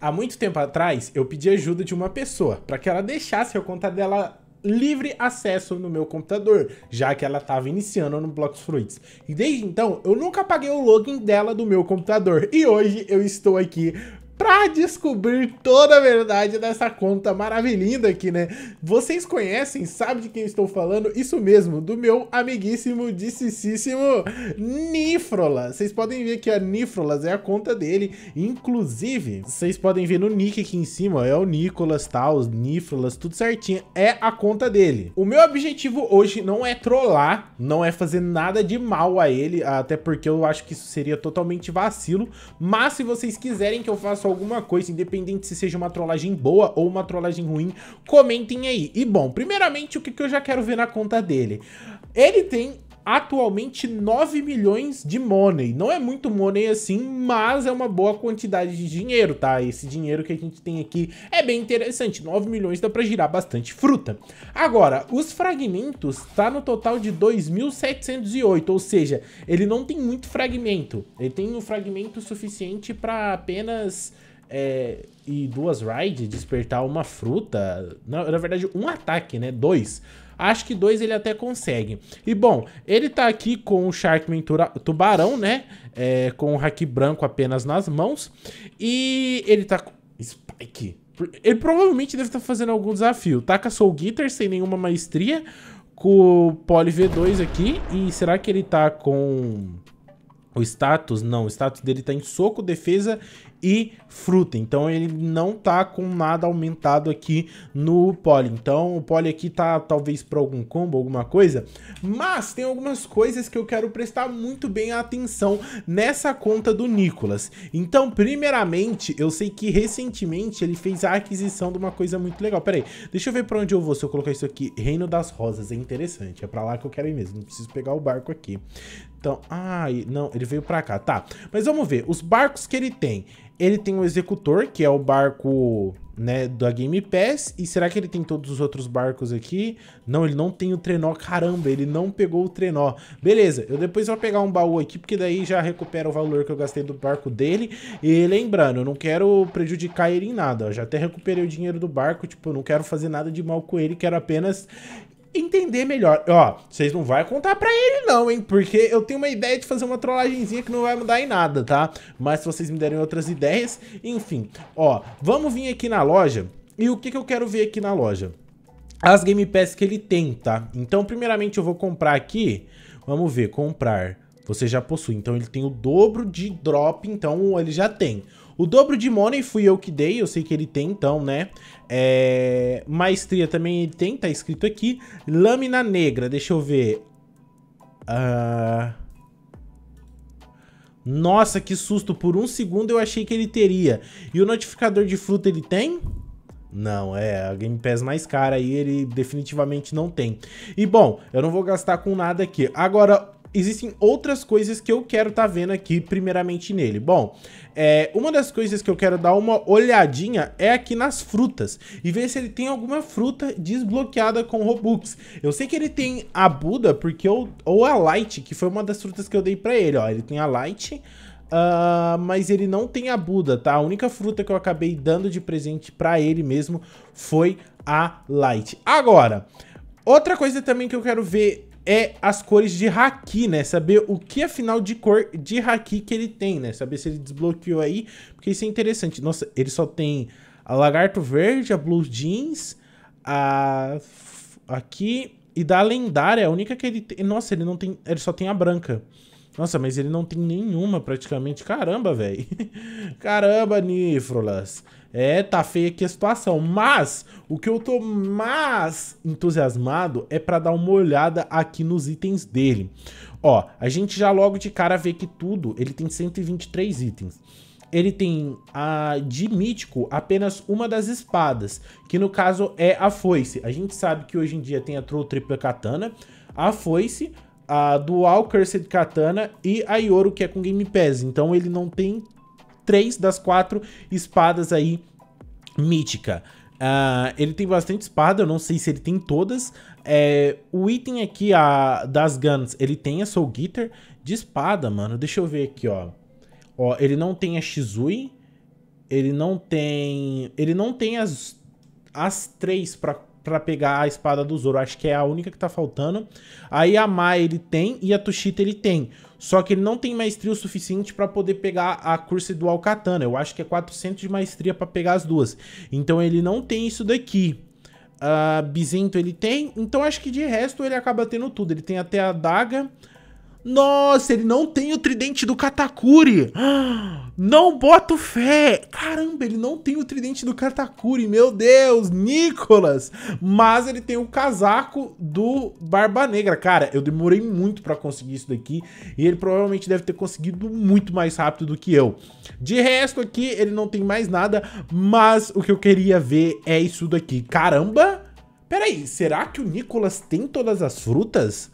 Há muito tempo atrás, eu pedi ajuda de uma pessoa para que ela deixasse a conta dela livre acesso no meu computador, já que ela estava iniciando no Blocos Fruits. E desde então, eu nunca apaguei o login dela do meu computador. E hoje eu estou aqui pra descobrir toda a verdade dessa conta maravilhinda aqui, né? Vocês conhecem, sabe de quem estou falando? Isso mesmo, do meu amiguíssimo, dissicíssimo Nifrolas. Vocês podem ver que a Nifrolas é a conta dele, inclusive, vocês podem ver no nick aqui em cima, é o Nicolas, tal, os Nifrolas, tudo certinho, é a conta dele. O meu objetivo hoje não é trollar, não é fazer nada de mal a ele, até porque eu acho que isso seria totalmente vacilo, mas se vocês quiserem que eu faça alguma coisa, independente se seja uma trollagem boa ou uma trollagem ruim, comentem aí. E bom, primeiramente, o que, que eu já quero ver na conta dele? Ele tem atualmente 9 milhões de money. Não é muito money assim, mas é uma boa quantidade de dinheiro, tá? Esse dinheiro que a gente tem aqui é bem interessante. 9 milhões dá pra girar bastante fruta. Agora, os fragmentos tá no total de 2.708, ou seja, ele não tem muito fragmento. Ele tem um fragmento suficiente para apenas é, e duas ride, despertar uma fruta. Na, na verdade, um ataque, né? Dois. Acho que dois ele até consegue. E bom, ele tá aqui com o Sharkman Tubarão, né? É, com o Haki branco apenas nas mãos. E ele tá com... Spike. Ele provavelmente deve estar tá fazendo algum desafio. Taca Soul Guitar sem nenhuma maestria. Com o Poly V2 aqui. E será que ele tá com... O status, não, o status dele tá em soco, defesa e fruta. Então ele não tá com nada aumentado aqui no poly. Então o poly aqui tá talvez para algum combo, alguma coisa. Mas tem algumas coisas que eu quero prestar muito bem atenção nessa conta do Nicolas. Então, primeiramente, eu sei que recentemente ele fez a aquisição de uma coisa muito legal. Pera aí, deixa eu ver para onde eu vou se eu colocar isso aqui. Reino das Rosas, é interessante. É para lá que eu quero ir mesmo. Não preciso pegar o barco aqui. Então, ai, não, ele veio para cá, tá. Mas vamos ver, os barcos que ele tem. Ele tem o Executor, que é o barco né, da Game Pass. E será que ele tem todos os outros barcos aqui? Não, ele não tem o trenó. Caramba, ele não pegou o trenó. Beleza, eu depois vou pegar um baú aqui, porque daí já recupera o valor que eu gastei do barco dele. E lembrando, eu não quero prejudicar ele em nada. Eu já até recuperei o dinheiro do barco, tipo, eu não quero fazer nada de mal com ele. Quero apenas entender melhor. Ó, vocês não vão contar pra ele não, hein? Porque eu tenho uma ideia de fazer uma trollagenzinha que não vai mudar em nada, tá? Mas se vocês me derem outras ideias, enfim. Ó, vamos vir aqui na loja. E o que, que eu quero ver aqui na loja? As Game Pass que ele tem, tá? Então, primeiramente, eu vou comprar aqui. Vamos ver, comprar. Você já possui. Então, ele tem o dobro de drop, então ele já tem. O dobro de money fui eu que dei, eu sei que ele tem então, né? É... Maestria também ele tem, tá escrito aqui. Lâmina negra, deixa eu ver. Uh... Nossa, que susto, por um segundo eu achei que ele teria. E o notificador de fruta ele tem? Não, é, a Game Pass mais cara aí ele definitivamente não tem. E bom, eu não vou gastar com nada aqui. Agora, existem outras coisas que eu quero estar tá vendo aqui, primeiramente nele. Bom, é, uma das coisas que eu quero dar uma olhadinha é aqui nas frutas e ver se ele tem alguma fruta desbloqueada com Robux. Eu sei que ele tem a Buda, porque eu, ou a Light, que foi uma das frutas que eu dei pra ele, ó. Ele tem a Light, Uh, mas ele não tem a Buda, tá? A única fruta que eu acabei dando de presente pra ele mesmo foi a Light. Agora, outra coisa também que eu quero ver é as cores de Haki, né? Saber o que afinal de cor de Haki que ele tem, né? Saber se ele desbloqueou aí, porque isso é interessante. Nossa, ele só tem a Lagarto Verde, a Blue Jeans, a... Aqui, e da lendária, a única que ele tem... Nossa, ele não tem... Ele só tem a branca. Nossa, mas ele não tem nenhuma praticamente. Caramba, velho. Caramba, Nifrolas. É, tá feia aqui a situação. Mas, o que eu tô mais entusiasmado é para dar uma olhada aqui nos itens dele. Ó, a gente já logo de cara vê que tudo, ele tem 123 itens. Ele tem a de mítico apenas uma das espadas, que no caso é a foice. A gente sabe que hoje em dia tem a Troll Tripla Katana, a foice, a Dual Cursed Katana e a Yoro, que é com Game Pass. Então ele não tem três das quatro espadas aí mítica. Uh, ele tem bastante espada, eu não sei se ele tem todas. É, o item aqui a, das guns, ele tem a Soul Guitar de espada, mano. Deixa eu ver aqui, ó. Ó, ele não tem a Shizui. Ele não tem... Ele não tem as, as três pra, pra pegar a espada do Zoro. Acho que é a única que tá faltando. Aí a Mai ele tem e a Tushita ele tem. Só que ele não tem maestria o suficiente para poder pegar a curse do Alcatana. Eu acho que é 400 de maestria para pegar as duas. Então ele não tem isso daqui. Uh, Bizento ele tem. Então acho que de resto ele acaba tendo tudo. Ele tem até a daga. Nossa, ele não tem o tridente do Katakuri. Não boto fé. Caramba, ele não tem o tridente do Katakuri. Meu Deus, Nicolas. Mas ele tem o casaco do Barba Negra. Cara, eu demorei muito pra conseguir isso daqui. E ele provavelmente deve ter conseguido muito mais rápido do que eu. De resto aqui, ele não tem mais nada. Mas o que eu queria ver é isso daqui. Caramba. Peraí, será que o Nicolas tem todas as frutas?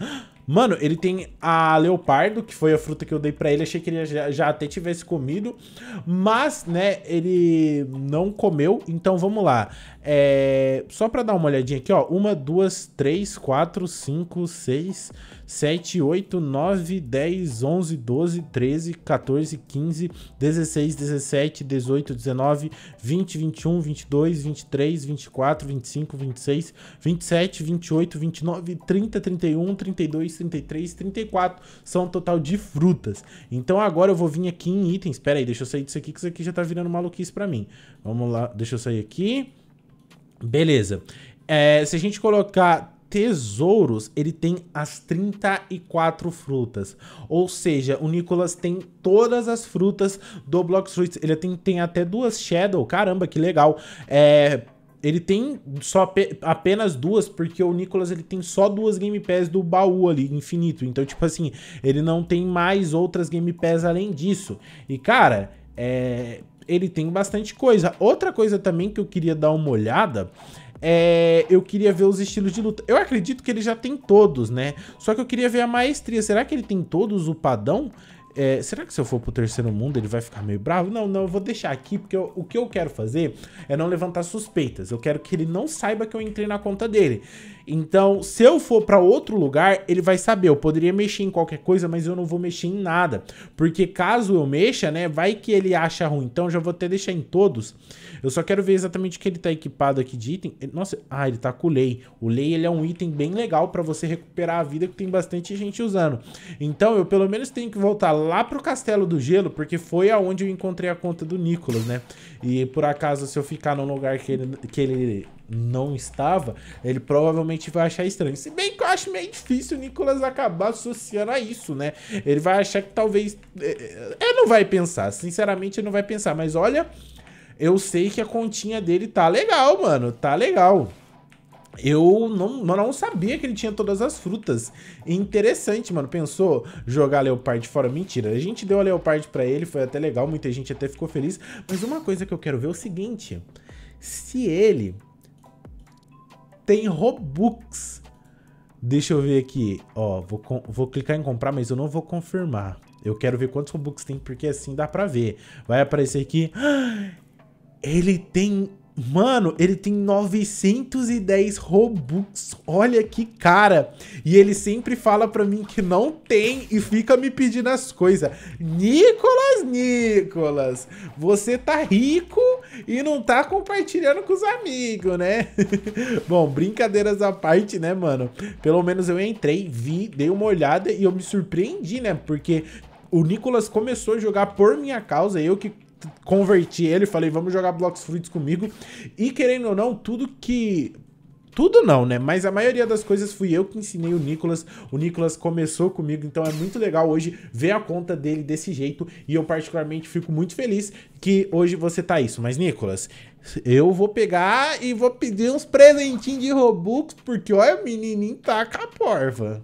Mano, ele tem a leopardo, que foi a fruta que eu dei pra ele. Achei que ele já, já, até tivesse comido. Mas, né, ele não comeu. Então, vamos lá. É... Só pra dar uma olhadinha aqui, ó. Uma, duas, três, quatro, cinco, seis, sete, oito, nove, dez, onze, doze, treze, 14, 15, 16, 17, 18, 19, 20, 21, 22, 23, 24, 25, 26, 27, 28, 29, 30, 31, 32, 33, 34. São um total de frutas. Então agora eu vou vir aqui em itens. Pera aí, deixa eu sair disso aqui, que isso aqui já tá virando maluquice pra mim. Vamos lá, deixa eu sair aqui. Beleza. É, se a gente colocar tesouros, ele tem as 34 frutas. Ou seja, o Nicolas tem todas as frutas do Blox Fruits. Ele tem, tem até duas Shadow. Caramba, que legal. É, ele tem só apenas duas, porque o Nicolas ele tem só duas Game Pass do baú ali, infinito. Então, tipo assim, ele não tem mais outras Game Pass além disso. E, cara, é, ele tem bastante coisa. Outra coisa também que eu queria dar uma olhada é, eu queria ver os estilos de luta. Eu acredito que ele já tem todos, né? Só que eu queria ver a maestria. Será que ele tem todos o padrão? É, será que se eu for pro terceiro mundo ele vai ficar meio bravo? Não, não, eu vou deixar aqui, porque eu, o que eu quero fazer é não levantar suspeitas. Eu quero que ele não saiba que eu entrei na conta dele. Então, se eu for para outro lugar, ele vai saber. Eu poderia mexer em qualquer coisa, mas eu não vou mexer em nada. Porque caso eu mexa, né, vai que ele acha ruim. Então, já vou até deixar em todos. Eu só quero ver exatamente o que ele tá equipado aqui de item. Nossa, ah, ele tá com o Lei. O Lei, ele é um item bem legal para você recuperar a vida, que tem bastante gente usando. Então, eu pelo menos tenho que voltar lá pro Castelo do Gelo, porque foi aonde eu encontrei a conta do Nicolas, né? E por acaso, se eu ficar num lugar que ele, que ele não estava, ele provavelmente vai achar estranho. Se bem que eu acho meio difícil o Nicolas acabar associando a isso, né? Ele vai achar que talvez... É, é, ele não vai pensar, sinceramente ele não vai pensar. Mas olha, eu sei que a continha dele tá legal, mano. Tá legal. Eu não, não sabia que ele tinha todas as frutas. Interessante, mano. Pensou jogar a Leopard fora? Mentira. A gente deu a Leopard pra ele, foi até legal. Muita gente até ficou feliz. Mas uma coisa que eu quero ver é o seguinte. Se ele tem Robux. Deixa eu ver aqui. Ó, vou, vou clicar em comprar, mas eu não vou confirmar. Eu quero ver quantos Robux tem, porque assim dá pra ver. Vai aparecer aqui. Ele tem Mano, ele tem 910 Robux. Olha que cara. E ele sempre fala pra mim que não tem e fica me pedindo as coisas. Nicolas, Nicolas, você tá rico e não tá compartilhando com os amigos, né? Bom, brincadeiras à parte, né, mano? Pelo menos eu entrei, vi, dei uma olhada e eu me surpreendi, né? Porque o Nicolas começou a jogar por minha causa, eu que converti ele, falei, vamos jogar Blocks Fruits comigo. E querendo ou não, tudo que tudo não, né? Mas a maioria das coisas fui eu que ensinei o Nicolas. O Nicolas começou comigo, então é muito legal hoje ver a conta dele desse jeito. E eu particularmente fico muito feliz que hoje você tá isso. Mas, Nicolas, eu vou pegar e vou pedir uns presentinhos de Robux, porque olha, o menininho tá com a porva.